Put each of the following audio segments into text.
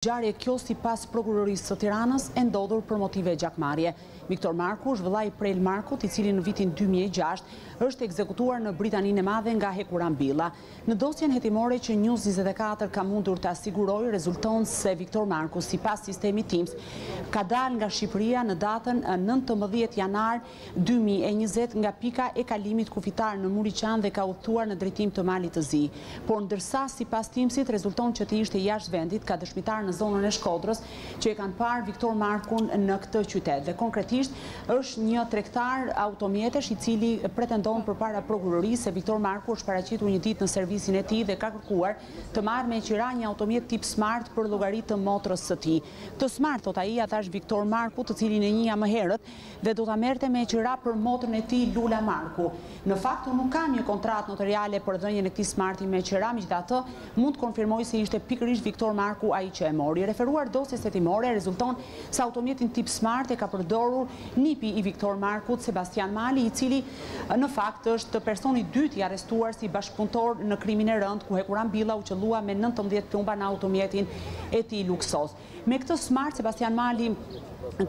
Ngjarje kjo sipas Prokurorisë së Tiranës e ndodhur për motive gjakmarrje. Viktor Marku është vëllai i Prel Markut i cili në vitin dy mijë e gjashtë është ekzekutuar në Britaninë e Madhe nga Hekuran Billa. Në dosjen hetimore që News njëzet e katër ka mundur ta sigurojë rezulton se Viktor Marku sipas sistemit Tims ka dalë nga Shqipëria në datën nëntëmbëdhjetë janar Dy mijë e njëzet nga pika e kalimit kufitar në Muriqan dhe ka udhëtuar në drejtim të Malit të Zi. Por ndërsa sipas Tims-it rezulton që të ishte jashtë vendit, ka dëshmitarë në zonën e Shkodrës që e kanë parë Viktor Markun në këtë qytet dhe konkretisht është një tregtar automjetesh i cili pretendon përpara prokurorisë se Viktor Marku është paraqitur një ditë në servisin e tij dhe ka kërkuar të marrë me qira një automjet tip Smart për llogari të motrës së tij. Këtë Smart, thotë ai, ia dhashë Viktor Markut, të cilin e njihja më herët, dhe do ta merrte me qira për motrën e tij Lula Marku. Në fakt unë nuk kam një kontratë noteriale për dhënien e këtij smarti me qira, megjithatë, mund të konfirmoj se ishte pikërisht Viktor Marku ai që e mori. Referuar dosjes hetimore, rezulton se automjetin tip smart e ka përdorur nipi i Viktor Markut, Sebastian Mali, i cili në fakt është personi i dytë i arrestuar si bashkëpunëtor në krimin e rëndë, ku Hekuran Billa u qëllua me nëntëmbëdhjetë plumba në automjetin e tij luksoz. Me këtë smart, Sebastian Mali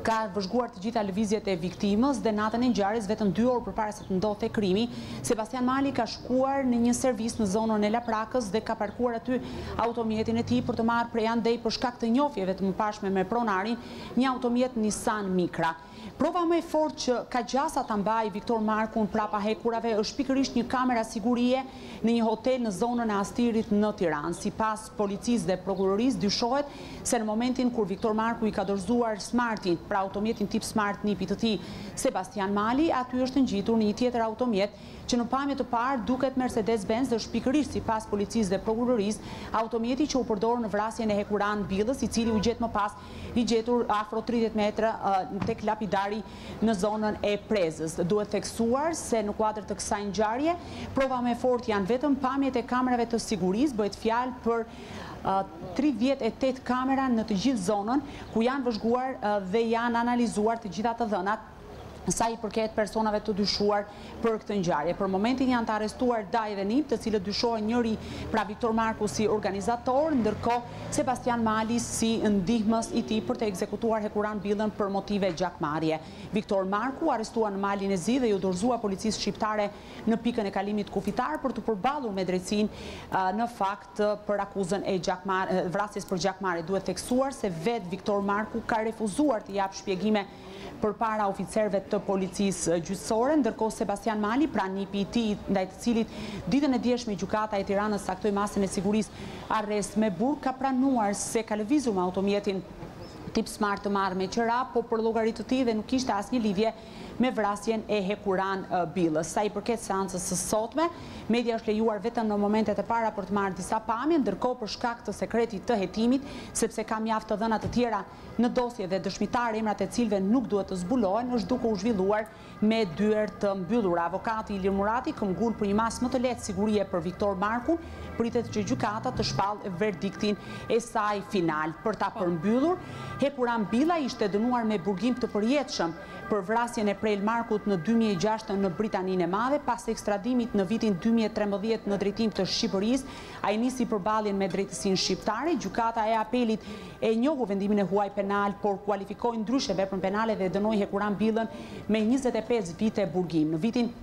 ka vëzhguar të gjitha lëvizjet e viktimës dhe natën e ngjarjes, vetëm dy orë përpara se të ndodhte krimi, Sebastian Mali ka shkuar në një servis në zonën e Laprakës dhe ka parkuar aty automjetin e tij për të marrë prej andej për shkak të njofjeve të mëparshme me pronarin, një automjet Nissan Micra. Prova më e fortë që ka gjasa ta mbajë Viktor Markun prapa hekurave është pikërisht një kamera sigurie në një hotel në zonën e Astirit në Tiranë. Sipas policisë dhe prokurorisë dyshohet se në momentin kur Viktor Marku i ka dorëzuar Smartin, pra automjetin tip Smart nipit të tij, Sebastian Mali, aty është ngjitur në një tjetër automjet që në pamje të parë duket Mercedes-Benz dhe është pikërisht sipas policisë dhe prokurorisë automjeti që u përdor në vrasjen e Hekuran Billës i cili u gjet më pas i gjetur afro tridhjetë metra tek lapidari në zonën e Prezës. Duhet theksuar se në kuadër të kësaj ngjarje, prova më e fortë janë vetëm pamjet e kamerave të sigurisë, bëhet fjalë për tridhjetë e tetë kamera në të gjithë zonën, ku janë vëzhguar dhe janë analizuar të gjitha të dhënat. sa i përket personave të dyshuar për këtë ngjarje. Për momentin janë të arrestuar dajë dhe nip, të cilët dyshohet njëri pra Viktor Marku si organizator, ndërkohë Sebastian Mali si ndihmës i tij për të ekzekutuar Hekuran Billën për motive gjakmarrje. Viktor Marku u arrestua në Malin e Zi dhe iu dorëzua policisë shqiptare në pikën e kalimit kufitar për t'u përballur me drejtësinë në fakt për akuzën e vrasjes për gjakmarrje. Duhet theksuar se vetë Viktor Marku ka refuzuar të japë shpjegime përpara oficerëve të policisë gjyqësore, ndërkohë Sebastian Mali, pra nipi i tij, ndaj të cilit ditën e djeshme Gjykata e Tiranës caktoi masën e sigurisë arrest me burg, ka pranuar se ka lëvizur me automjetin tip Smart të marrë me qera, po për llogari të tij dhe nuk kishte asnjë lidhje me vrasjen e Hekuran Billës. Sa i përket seancës së sotme, media është lejuar vetëm në momentet e para për të marrë disa pamje, ndërkohë për shkak të sekretit të hetimit, sepse ka mjaft të dhëna të tjera në dosje dhe dëshmitarë emrat e cilëve nuk duhet të zbulohen është duke u zhvilluar me dyer të mbyllura. Avokati Ilir Murati këmbgul për një masë më të lehtë sigurie për Viktor Markun, pritet që gjykata të shpallë verdiktin e saj final. Për ta përmbyllur, Hekuran Billa ishte dënuar me burgim të përjetshëm për vrasjen e Prel Markut në dy mijë e gjashtë në Britaninë e Madhe, pas ekstradimit në vitin dy mijë e trembëdhjetë në drejtim të Shqipërisë, ai nisi përballjen me drejtësinë shqiptare, Gjykata e Apelit E njohu vendimin e huaj penal, por kualifikoi ndryshe veprën penale dhe e dënoi Hekuran Billën me njëzet e pesë vite burgim. Në vitin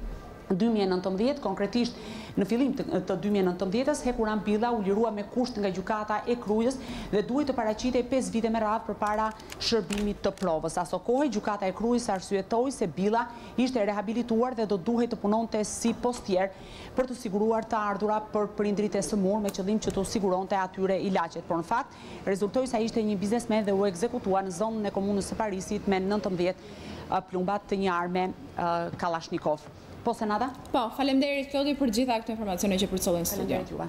dy mijë e nëntëmbëdhjetë, konkretisht në fillim të dy mijë e nëntëmbëdhjetës, Hekuran Billa u lirua me kusht nga Gjykata e Krujës dhe duhej të paraqitej pesë vite me radhë përpara shërbimit të provës. Asokohe, Gjykata e Krujës arsyetoi se Billa ishte rehabilituar dhe do duhej të punonte si postier për të siguruar të ardhura për prindërit e sëmurë me qëllim që t'u siguronte atyre ilaçet, por në fakt, Rezultoi se ai ishte një biznesmen dhe u ekzekutua në zonën e Komunës së Parisit me nëntëmbëdhjetë plumba të një arme Kalashnikov. Po, Senada? Po, faleminderit Klodi për të gjitha këto informacione që përcolle në studio. Faleminderit juve.